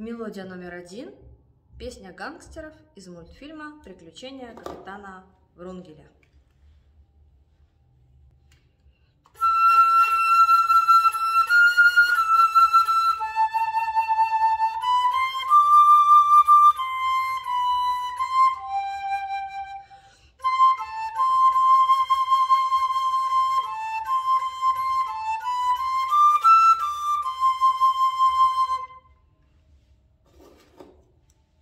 Мелодия номер один. Песня гангстеров из мультфильма «Приключения капитана Врунгеля».